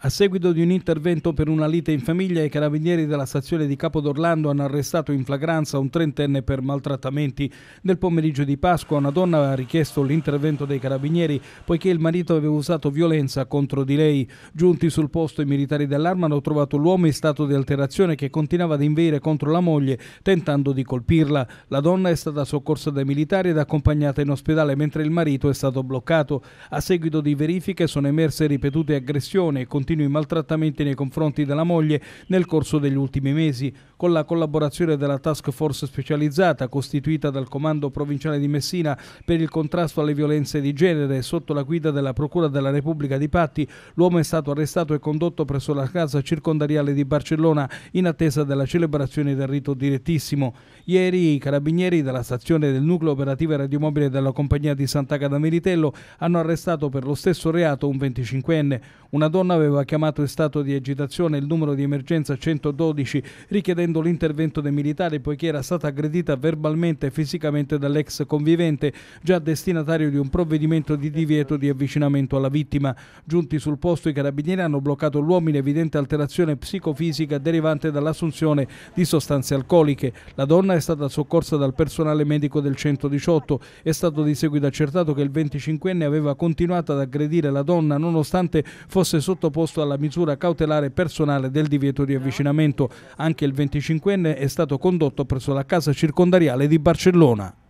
A seguito di un intervento per una lite in famiglia, i carabinieri della stazione di Capodorlando hanno arrestato in flagranza un trentenne per maltrattamenti. Nel pomeriggio di Pasqua una donna aveva richiesto l'intervento dei carabinieri poiché il marito aveva usato violenza contro di lei. Giunti sul posto i militari dell'arma hanno trovato l'uomo in stato di alterazione che continuava ad inveire contro la moglie tentando di colpirla. La donna è stata soccorsa dai militari ed accompagnata in ospedale mentre il marito è stato bloccato. A seguito di verifiche sono emerse ripetute aggressioni e continui maltrattamenti nei confronti della moglie nel corso degli ultimi mesi, con la collaborazione della task force specializzata costituita dal Comando Provinciale di Messina per il contrasto alle violenze di genere sotto la guida della Procura della Repubblica di Patti, l'uomo è stato arrestato e condotto presso la casa circondariale di Barcellona in attesa della celebrazione del rito direttissimo. Ieri i carabinieri della stazione del nucleo operativo e radiomobile della compagnia di Sant'Agata Meritello hanno arrestato per lo stesso reato un 25enne. Una donna aveva chiamato in stato di agitazione il numero di emergenza 112 richiedendo l'intervento dei militari poiché era stata aggredita verbalmente e fisicamente dall'ex convivente, già destinatario di un provvedimento di divieto di avvicinamento alla vittima. Giunti sul posto i carabinieri hanno bloccato l'uomo in evidente alterazione psicofisica derivante dall'assunzione di sostanze alcoliche. La donna è stata soccorsa dal personale medico del 118. È stato di seguito accertato che il 25enne aveva continuato ad aggredire la donna nonostante fosse sottoposto alla misura cautelare personale del divieto di avvicinamento. Anche il 25enne è stato condotto presso la casa circondariale di Barcellona.